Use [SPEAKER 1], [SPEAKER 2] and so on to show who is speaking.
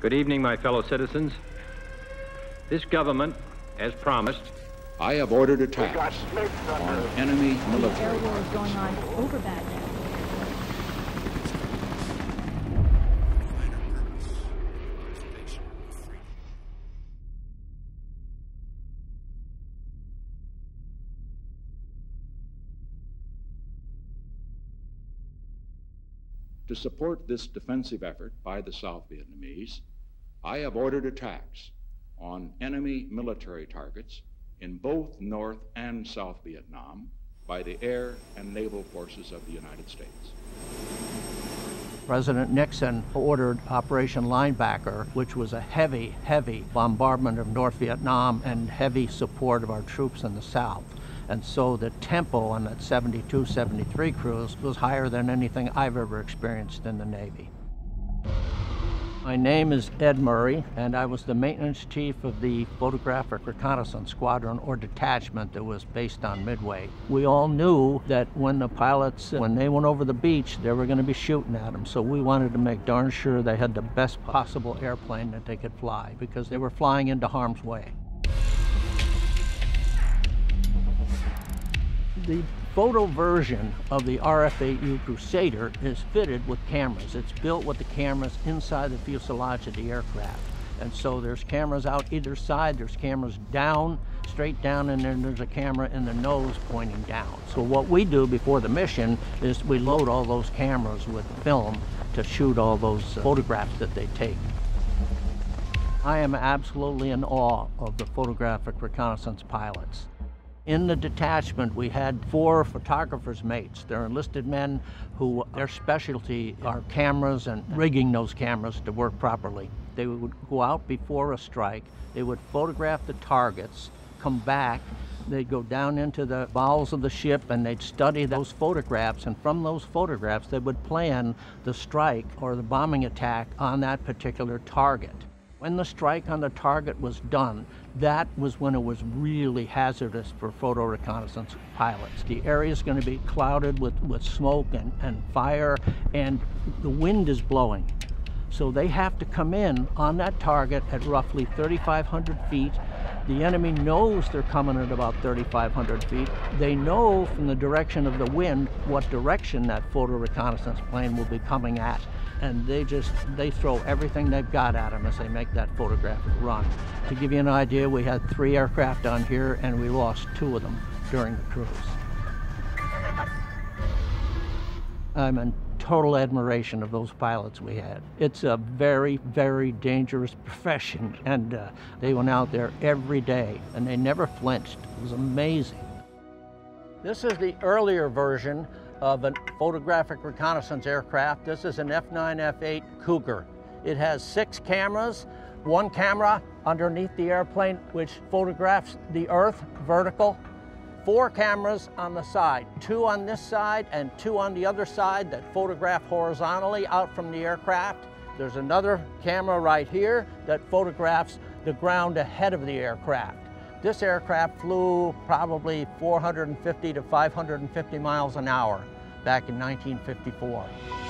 [SPEAKER 1] Good evening, my fellow citizens. This government, as promised,
[SPEAKER 2] I have ordered attacks on enemy military.
[SPEAKER 3] Air war is going on over Baghdad.
[SPEAKER 2] To support this defensive effort by the South Vietnamese, I have ordered attacks on enemy military targets in both North and South Vietnam by the air and naval forces of the United States.
[SPEAKER 4] President Nixon ordered Operation Linebacker, which was a heavy, heavy bombardment of North Vietnam and heavy support of our troops in the South. And so the tempo on that 72 73 cruise was higher than anything I've ever experienced in the Navy. My name is Ed Murray, and I was the maintenance chief of the Photographic Reconnaissance Squadron or detachment that was based on Midway. We all knew that when the pilots, when they went over the beach, they were going to be shooting at them. So we wanted to make darn sure they had the best possible airplane that they could fly because they were flying into harm's way. The photo version of the RF-8U Crusader is fitted with cameras. It's built with the cameras inside the fuselage of the aircraft. And so there's cameras out either side, there's cameras down, straight down, and then there's a camera in the nose pointing down. So what we do before the mission is we load all those cameras with film to shoot all those uh, photographs that they take. I am absolutely in awe of the photographic reconnaissance pilots. In the detachment, we had four photographers' mates. They're enlisted men who their specialty are cameras and rigging those cameras to work properly. They would go out before a strike, they would photograph the targets, come back, they'd go down into the bowels of the ship and they'd study those photographs and from those photographs they would plan the strike or the bombing attack on that particular target. When the strike on the target was done, that was when it was really hazardous for photo reconnaissance pilots. The area is going to be clouded with, with smoke and, and fire, and the wind is blowing. So they have to come in on that target at roughly 3,500 feet. The enemy knows they're coming at about 3,500 feet. They know from the direction of the wind what direction that photo reconnaissance plane will be coming at and they just they throw everything they've got at them as they make that photographic run. To give you an idea, we had three aircraft on here and we lost two of them during the cruise. I'm in total admiration of those pilots we had. It's a very, very dangerous profession, and uh, they went out there every day, and they never flinched. It was amazing. This is the earlier version of a photographic reconnaissance aircraft. This is an F9F8 Cougar. It has six cameras, one camera underneath the airplane which photographs the earth vertical, four cameras on the side, two on this side and two on the other side that photograph horizontally out from the aircraft. There's another camera right here that photographs the ground ahead of the aircraft. This aircraft flew probably 450 to 550 miles an hour back in 1954.